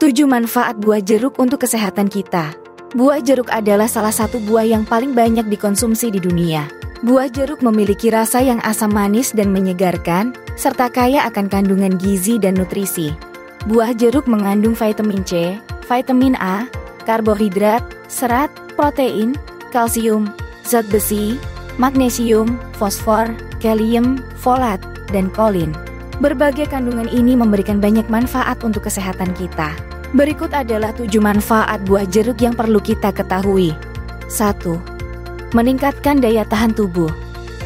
7 manfaat buah jeruk untuk kesehatan kita. Buah jeruk adalah salah satu buah yang paling banyak dikonsumsi di dunia. Buah jeruk memiliki rasa yang asam manis dan menyegarkan, serta kaya akan kandungan gizi dan nutrisi. Buah jeruk mengandung vitamin C, vitamin A, karbohidrat, serat, protein, kalsium, zat besi, magnesium, fosfor, kalium, folat, dan kolin. Berbagai kandungan ini memberikan banyak manfaat untuk kesehatan kita. Berikut adalah tujuh manfaat buah jeruk yang perlu kita ketahui. 1. Meningkatkan daya tahan tubuh.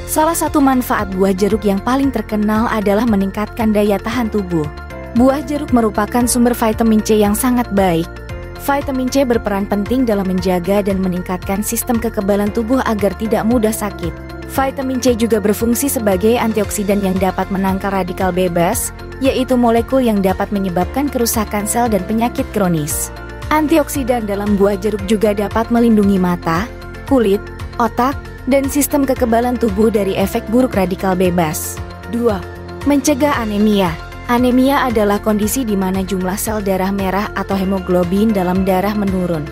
Salah satu manfaat buah jeruk yang paling terkenal adalah meningkatkan daya tahan tubuh. Buah jeruk merupakan sumber vitamin C yang sangat baik. Vitamin C berperan penting dalam menjaga dan meningkatkan sistem kekebalan tubuh agar tidak mudah sakit. Vitamin C juga berfungsi sebagai antioksidan yang dapat menangkal radikal bebas, yaitu molekul yang dapat menyebabkan kerusakan sel dan penyakit kronis. Antioksidan dalam buah jeruk juga dapat melindungi mata, kulit, otak, dan sistem kekebalan tubuh dari efek buruk radikal bebas. 2. Mencegah anemia. Anemia adalah kondisi di mana jumlah sel darah merah atau hemoglobin dalam darah menurun.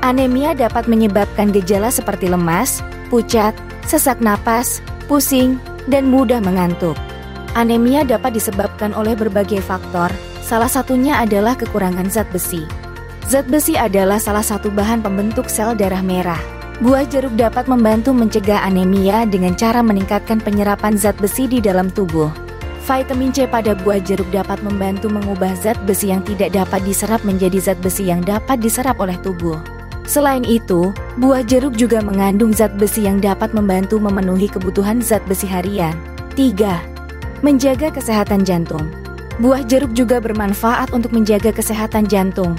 Anemia dapat menyebabkan gejala seperti lemas, pucat, sesak napas, pusing, dan mudah mengantuk. Anemia dapat disebabkan oleh berbagai faktor, salah satunya adalah kekurangan zat besi. Zat besi adalah salah satu bahan pembentuk sel darah merah. Buah jeruk dapat membantu mencegah anemia dengan cara meningkatkan penyerapan zat besi di dalam tubuh. Vitamin C pada buah jeruk dapat membantu mengubah zat besi yang tidak dapat diserap menjadi zat besi yang dapat diserap oleh tubuh. Selain itu, buah jeruk juga mengandung zat besi yang dapat membantu memenuhi kebutuhan zat besi harian. 3. Menjaga kesehatan jantung. Buah jeruk juga bermanfaat untuk menjaga kesehatan jantung.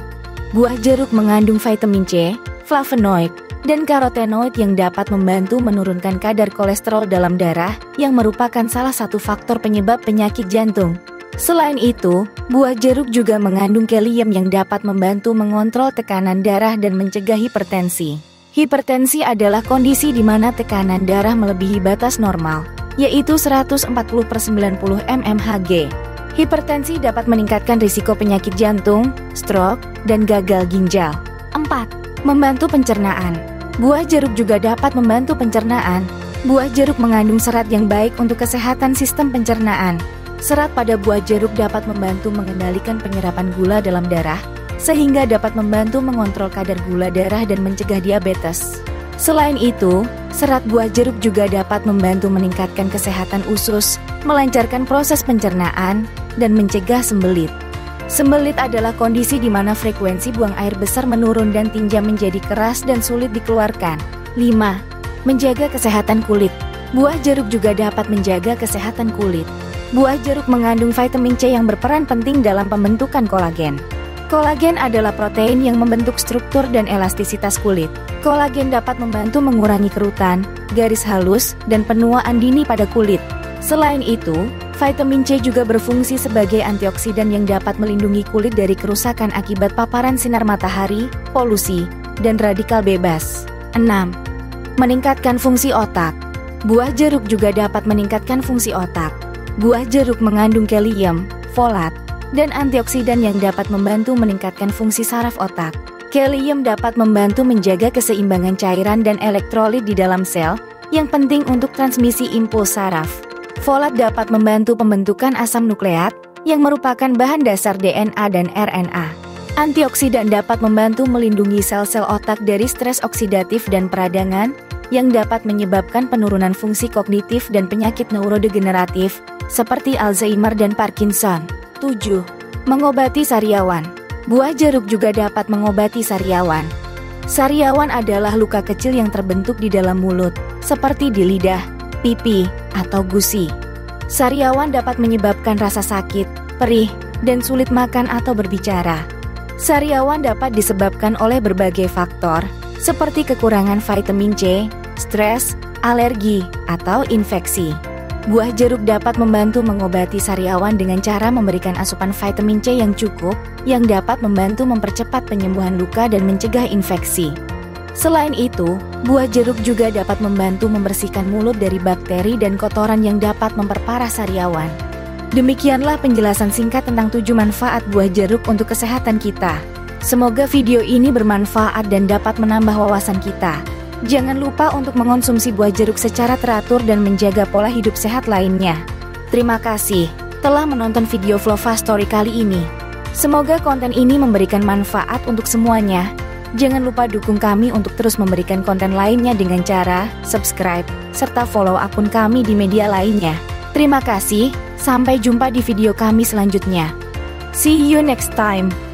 Buah jeruk mengandung vitamin C, flavonoid, dan karotenoid yang dapat membantu menurunkan kadar kolesterol dalam darah yang merupakan salah satu faktor penyebab penyakit jantung. Selain itu, buah jeruk juga mengandung kalium yang dapat membantu mengontrol tekanan darah dan mencegah hipertensi. Hipertensi adalah kondisi di mana tekanan darah melebihi batas normal, yaitu 140 per 90 mmHg. Hipertensi dapat meningkatkan risiko penyakit jantung, stroke, dan gagal ginjal. 4. Membantu pencernaan. Buah jeruk juga dapat membantu pencernaan. Buah jeruk mengandung serat yang baik untuk kesehatan sistem pencernaan. Serat pada buah jeruk dapat membantu mengendalikan penyerapan gula dalam darah, sehingga dapat membantu mengontrol kadar gula darah dan mencegah diabetes. Selain itu, serat buah jeruk juga dapat membantu meningkatkan kesehatan usus, melancarkan proses pencernaan, dan mencegah sembelit. Sembelit adalah kondisi di mana frekuensi buang air besar menurun dan tinja menjadi keras dan sulit dikeluarkan. 5. Menjaga kesehatan kulit. Buah jeruk juga dapat menjaga kesehatan kulit. Buah jeruk mengandung vitamin C yang berperan penting dalam pembentukan kolagen. Kolagen adalah protein yang membentuk struktur dan elastisitas kulit. Kolagen dapat membantu mengurangi kerutan, garis halus, dan penuaan dini pada kulit. Selain itu, vitamin C juga berfungsi sebagai antioksidan yang dapat melindungi kulit dari kerusakan akibat paparan sinar matahari, polusi, dan radikal bebas. 6. Meningkatkan fungsi otak. Buah jeruk juga dapat meningkatkan fungsi otak. Buah jeruk mengandung kalium, folat, dan antioksidan yang dapat membantu meningkatkan fungsi saraf otak. Kalium dapat membantu menjaga keseimbangan cairan dan elektrolit di dalam sel yang penting untuk transmisi impuls saraf. Folat dapat membantu pembentukan asam nukleat yang merupakan bahan dasar DNA dan RNA. Antioksidan dapat membantu melindungi sel-sel otak dari stres oksidatif dan peradangan yang dapat menyebabkan penurunan fungsi kognitif dan penyakit neurodegeneratif seperti Alzheimer dan Parkinson. 7. Mengobati sariawan. Buah jeruk juga dapat mengobati sariawan. Sariawan adalah luka kecil yang terbentuk di dalam mulut, seperti di lidah, pipi, atau gusi. Sariawan dapat menyebabkan rasa sakit, perih, dan sulit makan atau berbicara. Sariawan dapat disebabkan oleh berbagai faktor, seperti kekurangan vitamin C, stres, alergi, atau infeksi. Buah jeruk dapat membantu mengobati sariawan dengan cara memberikan asupan vitamin C yang cukup, yang dapat membantu mempercepat penyembuhan luka dan mencegah infeksi. Selain itu, buah jeruk juga dapat membantu membersihkan mulut dari bakteri dan kotoran yang dapat memperparah sariawan. Demikianlah penjelasan singkat tentang tujuh manfaat buah jeruk untuk kesehatan kita. Semoga video ini bermanfaat dan dapat menambah wawasan kita. Jangan lupa untuk mengonsumsi buah jeruk secara teratur dan menjaga pola hidup sehat lainnya. Terima kasih telah menonton video Flova Story kali ini. Semoga konten ini memberikan manfaat untuk semuanya. Jangan lupa dukung kami untuk terus memberikan konten lainnya dengan cara subscribe, serta follow akun kami di media lainnya. Terima kasih, sampai jumpa di video kami selanjutnya. See you next time.